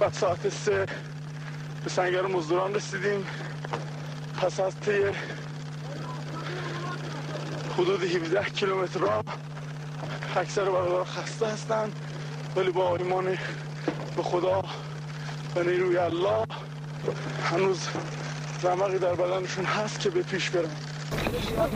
بعد ساعت سه. به سنگر مزدوران رسیدیم. پس از طی حدود 17 کیلومتر را اکثر برادر خسته هستند ولی با ایمان به خدا و نیروی الله هنوز رمقی در بدنشون هست که به پیش برن.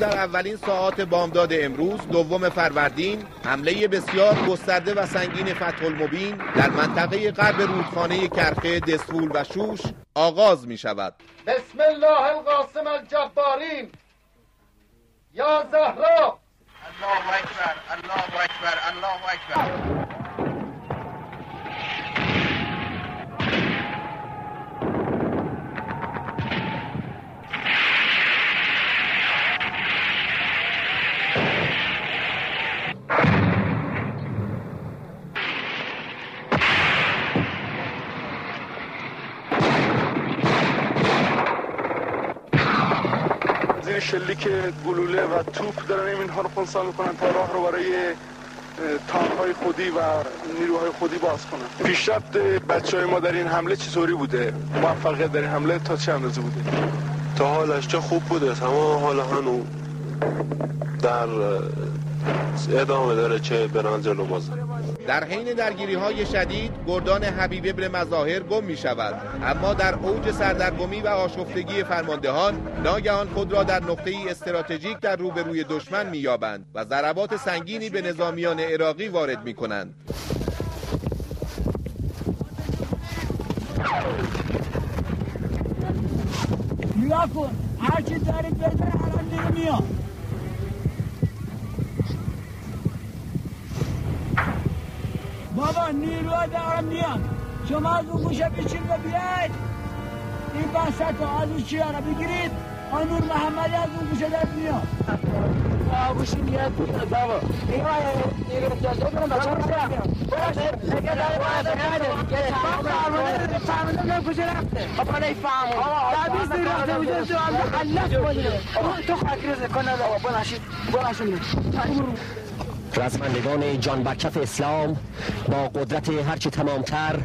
در اولین ساعات بامداد امروز دوم فروردین حمله بسیار گسترده و سنگین فتح المبین در منطقه غرب رودخانه کرخه دسفول و شوش آغاز می شود بسم الله القاسم الجبارین. یا زهرا. الله اکبر الله اکبر الله اکبر. این شلیک گلوله و توپ دارن اینها رو خونسا می‌کنن تا راه رو برای تانک های خودی و نیروهای خودی باز کنن. پیشرفت بچه های ما در این حمله چطوری بوده؟ موفقیت در این حمله تا چه اندازه بوده؟ تا حالش چه خوب بوده؟ تمام حال هنو در ادامه داره چه برن جلو باز در حین درگیری های شدید گردان حبیب ابن مظاهر گم می شود اما در اوج سردرگمی و آشفتگی فرماندهان ناگهان خود را در نقطه استراتژیک در روبروی دشمن می یابند و ضربات سنگینی به نظامیان عراقی وارد می کنند نگاه کن هرچی دارید بزن الان دیگه میاد بابا نیروها دارم میاد شما از اون گوشه بچین و بیاید. این بسط رو از اون چیارا بگیرید. آنور محمدی از اون گوشه دارد میاد. آبوشی میاد. بابا این نیرو جازه کنم بچه رو بیاد اگه داره باید نده فرمانده فرمانده کجا رفته. در دیر بوده تو هم خلص کنه تو خاک کنه بابا بلاشید رزمندگان جان برکف اسلام با قدرت هرچه تمامتر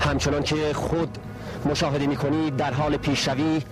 همچنان که خود مشاهده می‌کنید در حال پیشروی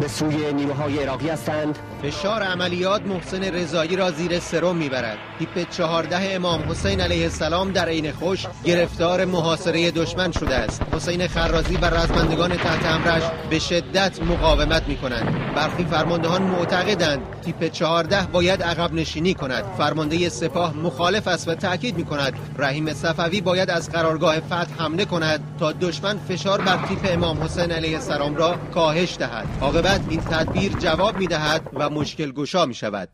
به سوی نیروهای عراقی هستند. فشار عملیات محسن رضایی را زیر سرم می‌برد. تیپ چهارده امام حسین علیه السلام در عین خوش گرفتار محاصره دشمن شده است. حسین خرازی و رزمندگان تحت امرش به شدت مقاومت می‌کنند. برخی فرماندهان معتقدند تیپ چهارده باید عقب نشینی کند. فرمانده سپاه مخالف است و تاکید می‌کند. رحیم صفوی باید از قرارگاه فتح حمله کند تا دشمن فشار بر تیپ امام حسین علیه السلام را کاهش دهد. عاقبت این تدبیر جواب می‌دهد و مشکل گشا می شود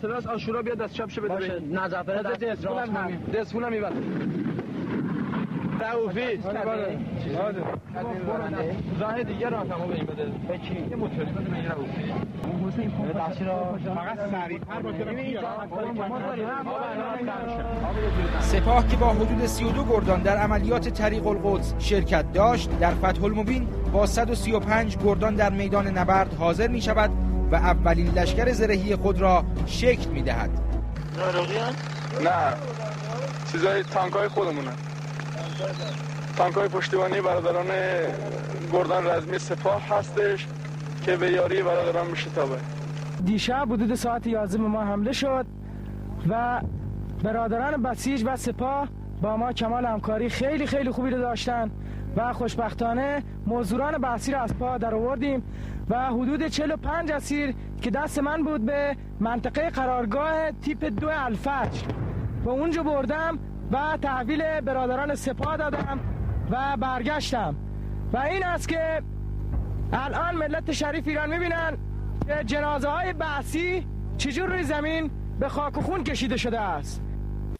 سلاس آشورا بیاد دست چپ شه بده باشه. نظافه دست دستفولم هم. می‌بره. توفی راه دیگه راه تمام به این بده. به کی یه موتوری بده به این روفی سپاه که با حدود 32 گردان در عملیات طریق القدس شرکت داشت در فتح المبین با 135 گردان در میدان نبرد حاضر می شود و اولین لشکر زرهی خود را شکل می دهد نه. چیزای تانک های خودمونه. تانک های پشتیبانی برادران گردان رزمی سپاه هستش که به یاری برادران میشه تابه. دیشب حدود ساعت 11 ما حمله شد و برادران بسیج و سپاه با ما کمال همکاری خیلی خیلی خوبی رو داشتن. و خوشبختانه مزدوران بحثی رو از پا در آوردیم و حدود 45 اسیر که دست من بود به منطقه قرارگاه تیپ دو الفجر. و اونجا بردم و تحویل برادران سپاه دادم و برگشتم. و این است که الان ملت شریف ایران می‌بینن که جنازه های بحثی چجور روی زمین به خاک و خون کشیده شده است.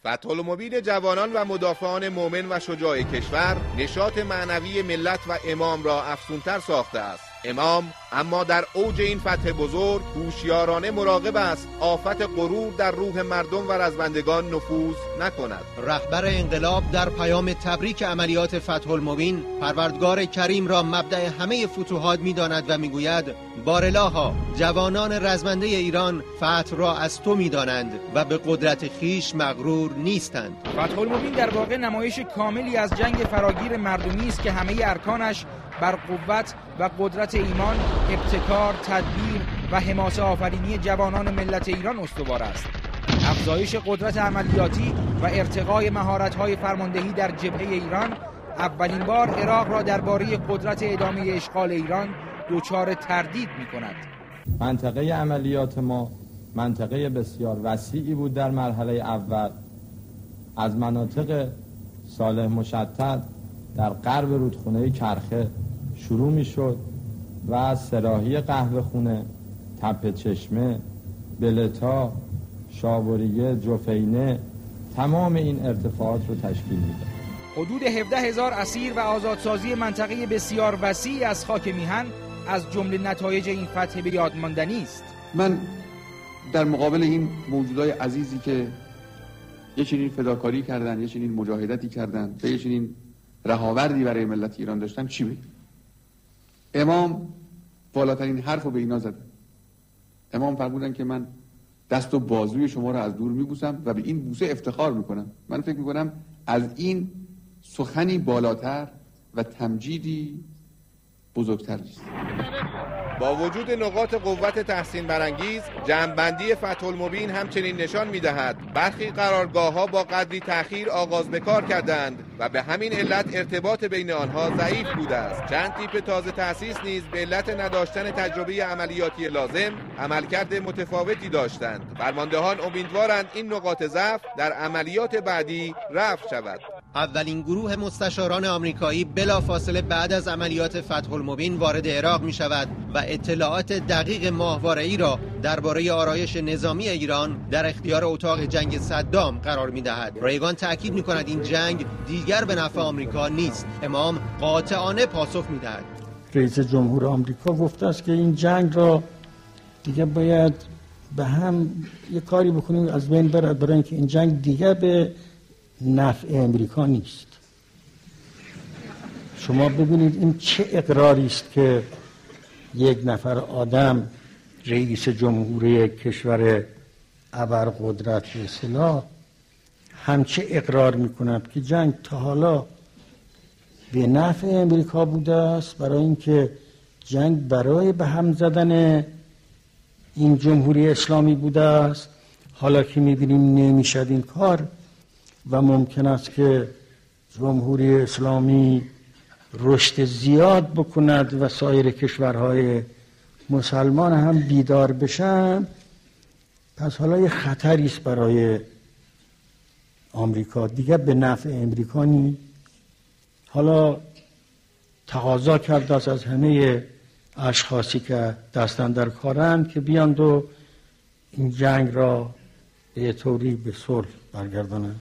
فتح جوانان و مدافعان مؤمن و شجاع کشور نشاط معنوی ملت و امام را افزونتر ساخته است. امام اما در اوج این فتح بزرگ هوشیارانه مراقب است. آفت غرور در روح مردم و رزمندگان نفوذ نکند. رهبر انقلاب در پیام تبریک عملیات فتح المبین پروردگار کریم را مبدع همه فتوحات می‌داند و می‌گوید بارلاها جوانان رزمنده ایران فتح را از تو می‌دانند و به قدرت خیش مغرور نیستند. فتح المبین در واقع نمایش کاملی از جنگ فراگیر مردمی است که همه ارکانش بر قوت و قدرت ایمان ابتکار تدبیر و حماس آفرینی جوانان ملت ایران استوار است. افزایش قدرت عملیاتی و ارتقای مهارت‌های فرماندهی در جبهه ایران اولین بار عراق را درباره قدرت ادامه اشغال ایران دچار تردید می کند. منطقه عملیات ما منطقه بسیار وسیعی بود در مرحله اول از مناطق صالح مشتت در غرب رودخونه کرخه شروع می شد و سراحی قهوه خونه تپه چشمه بلتا شابوریه جفینه تمام این ارتفاعات رو تشکیل میده حدود 17 هزار اسیر و آزادسازی منطقه بسیار وسیعی از خاک میهن از جمله نتایج این فتح به یاد ماندنی است من در مقابل این موجودای عزیزی که یه چنین فداکاری کردن یه چنین مجاهدتی کردن و یه چنین رهاوردی برای ملت ایران داشتن چی بگیم امام بالاترین حرف رو به اینا زده. امام فرمودن که من دست و بازوی شما رو از دور میبوسم و به این بوسه افتخار می‌کنم. من فکر می‌کنم از این سخنی بالاتر و تمجیدی بزرگتر نیست. با وجود نقاط قوت تحسین برانگیز جمعبندی فتح المبین همچنین نشان می‌دهد برخی قرارگاه ها با قدری تأخیر آغاز به کار کردند و به همین علت ارتباط بین آنها ضعیف بوده است. چند تیپ تازه تأسیس نیز به علت نداشتن تجربه عملیاتی لازم عملکرد متفاوتی داشتند. فرماندهان امیدوارند این نقاط ضعف در عملیات بعدی رفع شود. اولین گروه مستشاران آمریکایی بلافاصله بعد از عملیات فتح المبین وارد عراق می شود و اطلاعات دقیق ماهواره ای را درباره آرایش نظامی ایران در اختیار اتاق جنگ صدام قرار می دهد. ریگان تاکید می کند این جنگ دیگر به نفع آمریکا نیست. امام قاطعانه پاسخ می دهد. رئیس جمهور آمریکا گفته است که این جنگ را دیگه باید به هم یه کاری بکنیم از بین برد برای اینکه این جنگ دیگه به نفع امریکا نیست. شما ببینید این چه اقراری است که یک نفر آدم رئیس جمهوری کشور ابرقدرت به اصطلاح همچه اقرار می‌کند که جنگ تا حالا به نفع امریکا بوده است برای اینکه جنگ برای به هم زدن این جمهوری اسلامی بوده است. حالا که می‌بینیم نمی‌شد این کار و ممکن است که جمهوری اسلامی رشد زیاد بکند و سایر کشورهای مسلمان هم بیدار بشن. پس حالا یه خطری است برای آمریکا. دیگه به نفع امریکا نی حالا تقاضا کرده است از همه اشخاصی که دستن در کارند که بیاند و این جنگ را به طوری به صلح برگردانند.